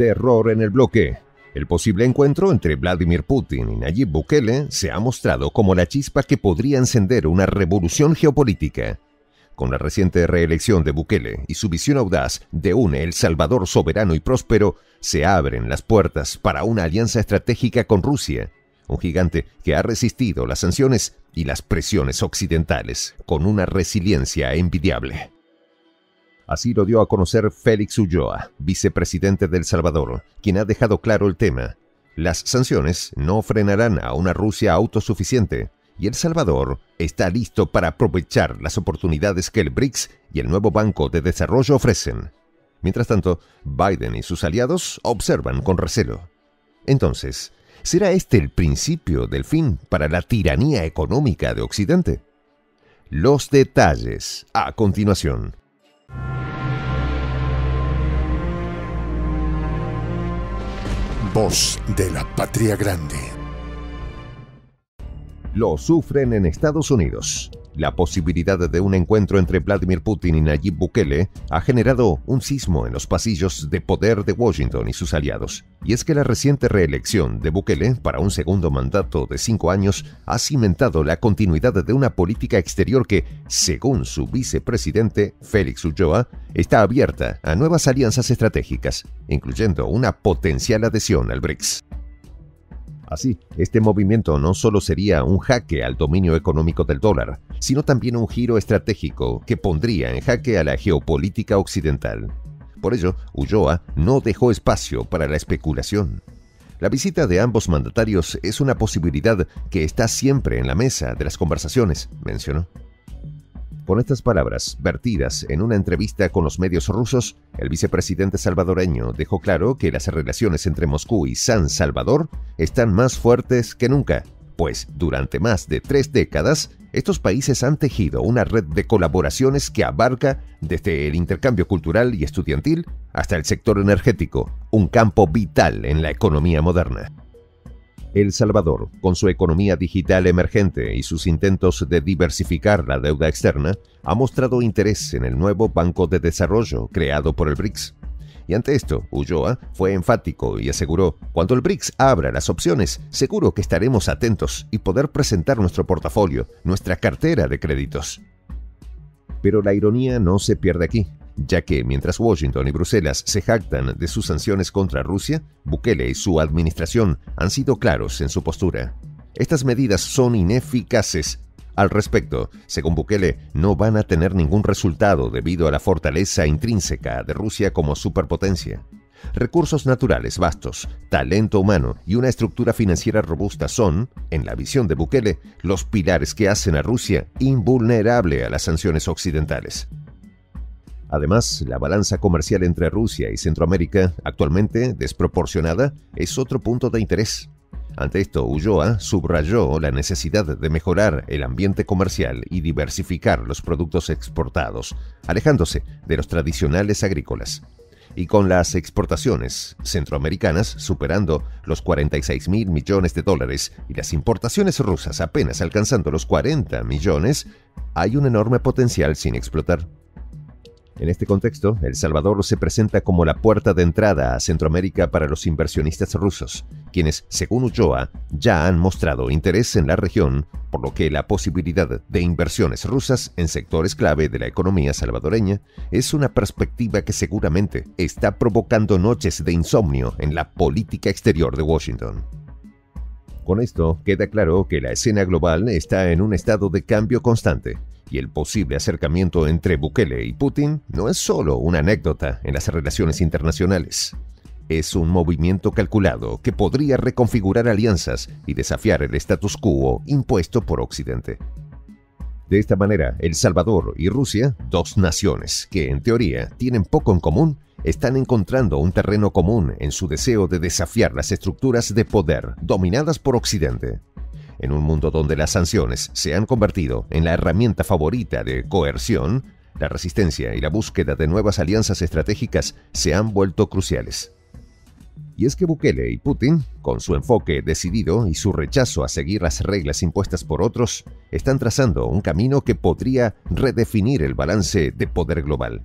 Terror en el bloque. El posible encuentro entre Vladimir Putin y Nayib Bukele se ha mostrado como la chispa que podría encender una revolución geopolítica. Con la reciente reelección de Bukele y su visión audaz de un El Salvador soberano y próspero, se abren las puertas para una alianza estratégica con Rusia, un gigante que ha resistido las sanciones y las presiones occidentales con una resiliencia envidiable. Así lo dio a conocer Félix Ulloa, vicepresidente de El Salvador, quien ha dejado claro el tema. Las sanciones no frenarán a una Rusia autosuficiente, y El Salvador está listo para aprovechar las oportunidades que el BRICS y el nuevo Banco de Desarrollo ofrecen. Mientras tanto, Biden y sus aliados observan con recelo. Entonces, ¿será este el principio del fin para la tiranía económica de Occidente? Los detalles a continuación. Voz de la Patria Grande. Lo sufren en Estados Unidos. La posibilidad de un encuentro entre Vladimir Putin y Nayib Bukele ha generado un sismo en los pasillos de poder de Washington y sus aliados. Y es que la reciente reelección de Bukele para un segundo mandato de cinco años ha cimentado la continuidad de una política exterior que, según su vicepresidente Félix Ulloa, está abierta a nuevas alianzas estratégicas, incluyendo una potencial adhesión al BRICS. Así, este movimiento no solo sería un jaque al dominio económico del dólar, sino también un giro estratégico que pondría en jaque a la geopolítica occidental. Por ello, Ulloa no dejó espacio para la especulación. La visita de ambos mandatarios es una posibilidad que está siempre en la mesa de las conversaciones, mencionó. Con estas palabras, vertidas en una entrevista con los medios rusos, el vicepresidente salvadoreño dejó claro que las relaciones entre Moscú y San Salvador están más fuertes que nunca, pues durante más de tres décadas, estos países han tejido una red de colaboraciones que abarca desde el intercambio cultural y estudiantil hasta el sector energético, un campo vital en la economía moderna. El Salvador, con su economía digital emergente y sus intentos de diversificar la deuda externa, ha mostrado interés en el nuevo Banco de Desarrollo creado por el BRICS. Y ante esto, Ulloa fue enfático y aseguró, cuando el BRICS abra las opciones, seguro que estaremos atentos y poder presentar nuestro portafolio, nuestra cartera de créditos. Pero la ironía no se pierde aquí ya que mientras Washington y Bruselas se jactan de sus sanciones contra Rusia, Bukele y su administración han sido claros en su postura. Estas medidas son ineficaces. Al respecto, según Bukele, no van a tener ningún resultado debido a la fortaleza intrínseca de Rusia como superpotencia. Recursos naturales vastos, talento humano y una estructura financiera robusta son, en la visión de Bukele, los pilares que hacen a Rusia invulnerable a las sanciones occidentales. Además, la balanza comercial entre Rusia y Centroamérica, actualmente desproporcionada, es otro punto de interés. Ante esto, Ulloa subrayó la necesidad de mejorar el ambiente comercial y diversificar los productos exportados, alejándose de los tradicionales agrícolas. Y con las exportaciones centroamericanas superando los 46 mil millones de dólares y las importaciones rusas apenas alcanzando los 40 millones, hay un enorme potencial sin explotar. En este contexto, El Salvador se presenta como la puerta de entrada a Centroamérica para los inversionistas rusos, quienes, según Ulloa, ya han mostrado interés en la región, por lo que la posibilidad de inversiones rusas en sectores clave de la economía salvadoreña es una perspectiva que seguramente está provocando noches de insomnio en la política exterior de Washington. Con esto queda claro que la escena global está en un estado de cambio constante y el posible acercamiento entre Bukele y Putin no es solo una anécdota en las relaciones internacionales. Es un movimiento calculado que podría reconfigurar alianzas y desafiar el status quo impuesto por Occidente. De esta manera, El Salvador y Rusia, dos naciones que en teoría tienen poco en común, están encontrando un terreno común en su deseo de desafiar las estructuras de poder dominadas por Occidente. En un mundo donde las sanciones se han convertido en la herramienta favorita de coerción, la resistencia y la búsqueda de nuevas alianzas estratégicas se han vuelto cruciales. Y es que Bukele y Putin, con su enfoque decidido y su rechazo a seguir las reglas impuestas por otros, están trazando un camino que podría redefinir el balance de poder global.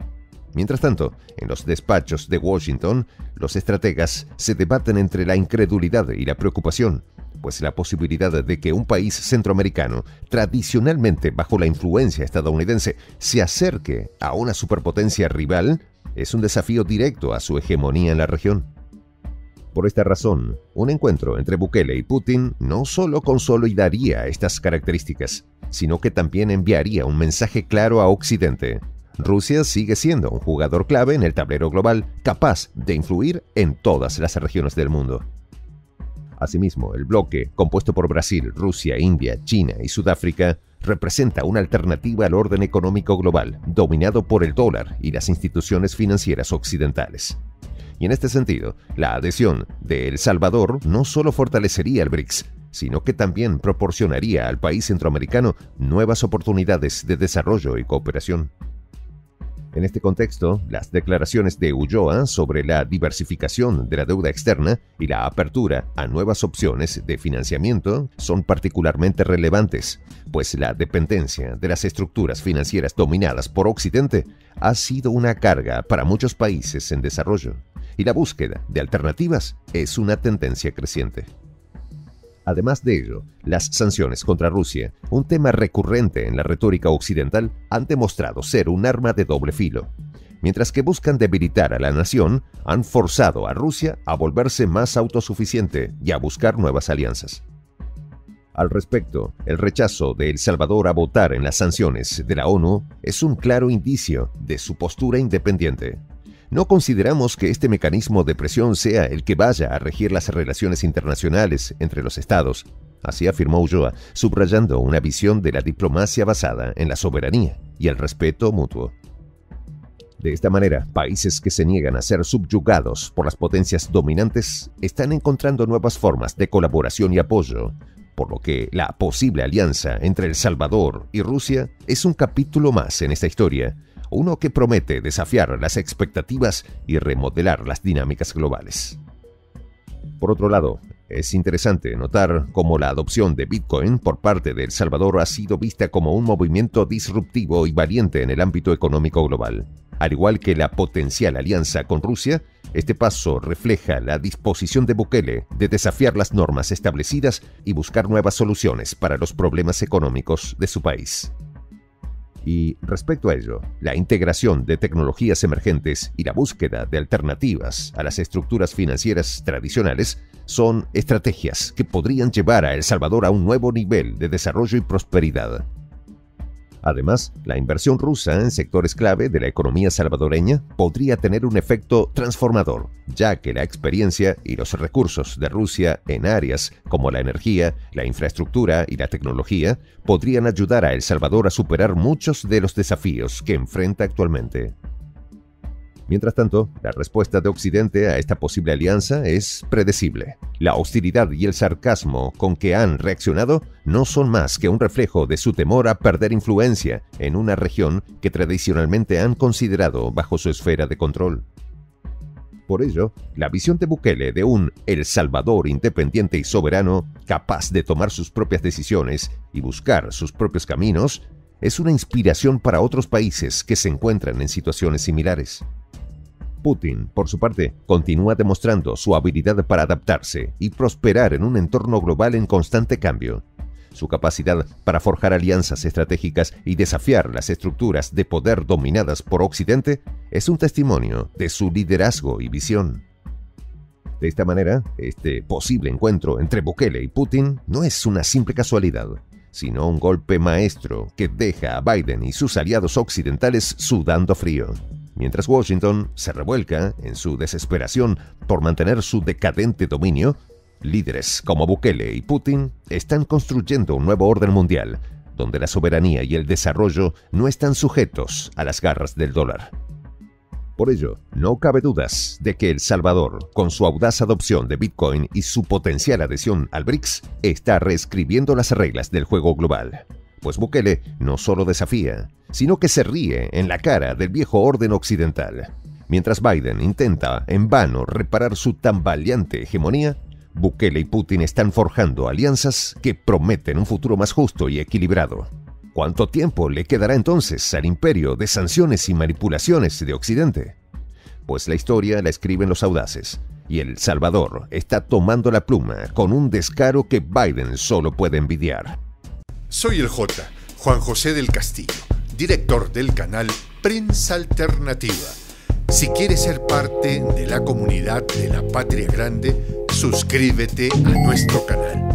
Mientras tanto, en los despachos de Washington, los estrategas se debaten entre la incredulidad y la preocupación, pues la posibilidad de que un país centroamericano, tradicionalmente bajo la influencia estadounidense, se acerque a una superpotencia rival, es un desafío directo a su hegemonía en la región. Por esta razón, un encuentro entre Bukele y Putin no solo consolidaría estas características, sino que también enviaría un mensaje claro a Occidente Rusia sigue siendo un jugador clave en el tablero global, capaz de influir en todas las regiones del mundo. Asimismo, el bloque, compuesto por Brasil, Rusia, India, China y Sudáfrica, representa una alternativa al orden económico global, dominado por el dólar y las instituciones financieras occidentales. Y en este sentido, la adhesión de El Salvador no solo fortalecería el BRICS, sino que también proporcionaría al país centroamericano nuevas oportunidades de desarrollo y cooperación. En este contexto, las declaraciones de Ulloa sobre la diversificación de la deuda externa y la apertura a nuevas opciones de financiamiento son particularmente relevantes, pues la dependencia de las estructuras financieras dominadas por Occidente ha sido una carga para muchos países en desarrollo, y la búsqueda de alternativas es una tendencia creciente. Además de ello, las sanciones contra Rusia, un tema recurrente en la retórica occidental, han demostrado ser un arma de doble filo. Mientras que buscan debilitar a la nación, han forzado a Rusia a volverse más autosuficiente y a buscar nuevas alianzas. Al respecto, el rechazo de El Salvador a votar en las sanciones de la ONU es un claro indicio de su postura independiente. No consideramos que este mecanismo de presión sea el que vaya a regir las relaciones internacionales entre los estados, así afirmó Ulloa, subrayando una visión de la diplomacia basada en la soberanía y el respeto mutuo. De esta manera, países que se niegan a ser subyugados por las potencias dominantes están encontrando nuevas formas de colaboración y apoyo, por lo que la posible alianza entre El Salvador y Rusia es un capítulo más en esta historia, uno que promete desafiar las expectativas y remodelar las dinámicas globales. Por otro lado, es interesante notar cómo la adopción de Bitcoin por parte de El Salvador ha sido vista como un movimiento disruptivo y valiente en el ámbito económico global. Al igual que la potencial alianza con Rusia, este paso refleja la disposición de Bukele de desafiar las normas establecidas y buscar nuevas soluciones para los problemas económicos de su país. Y respecto a ello, la integración de tecnologías emergentes y la búsqueda de alternativas a las estructuras financieras tradicionales son estrategias que podrían llevar a El Salvador a un nuevo nivel de desarrollo y prosperidad. Además, la inversión rusa en sectores clave de la economía salvadoreña podría tener un efecto transformador, ya que la experiencia y los recursos de Rusia en áreas como la energía, la infraestructura y la tecnología podrían ayudar a El Salvador a superar muchos de los desafíos que enfrenta actualmente. Mientras tanto, la respuesta de Occidente a esta posible alianza es predecible. La hostilidad y el sarcasmo con que han reaccionado no son más que un reflejo de su temor a perder influencia en una región que tradicionalmente han considerado bajo su esfera de control. Por ello, la visión de Bukele de un El Salvador independiente y soberano, capaz de tomar sus propias decisiones y buscar sus propios caminos, es una inspiración para otros países que se encuentran en situaciones similares. Putin, por su parte, continúa demostrando su habilidad para adaptarse y prosperar en un entorno global en constante cambio. Su capacidad para forjar alianzas estratégicas y desafiar las estructuras de poder dominadas por Occidente es un testimonio de su liderazgo y visión. De esta manera, este posible encuentro entre Bukele y Putin no es una simple casualidad, sino un golpe maestro que deja a Biden y sus aliados occidentales sudando frío mientras Washington se revuelca en su desesperación por mantener su decadente dominio, líderes como Bukele y Putin están construyendo un nuevo orden mundial, donde la soberanía y el desarrollo no están sujetos a las garras del dólar. Por ello, no cabe dudas de que El Salvador, con su audaz adopción de Bitcoin y su potencial adhesión al BRICS, está reescribiendo las reglas del juego global pues Bukele no solo desafía, sino que se ríe en la cara del viejo orden occidental. Mientras Biden intenta en vano reparar su tambaleante hegemonía, Bukele y Putin están forjando alianzas que prometen un futuro más justo y equilibrado. ¿Cuánto tiempo le quedará entonces al imperio de sanciones y manipulaciones de Occidente? Pues la historia la escriben los audaces, y El Salvador está tomando la pluma con un descaro que Biden solo puede envidiar. Soy el J, Juan José del Castillo, director del canal Prensa Alternativa. Si quieres ser parte de la comunidad de la Patria Grande, suscríbete a nuestro canal.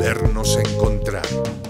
volvernos a encontrar.